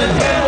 and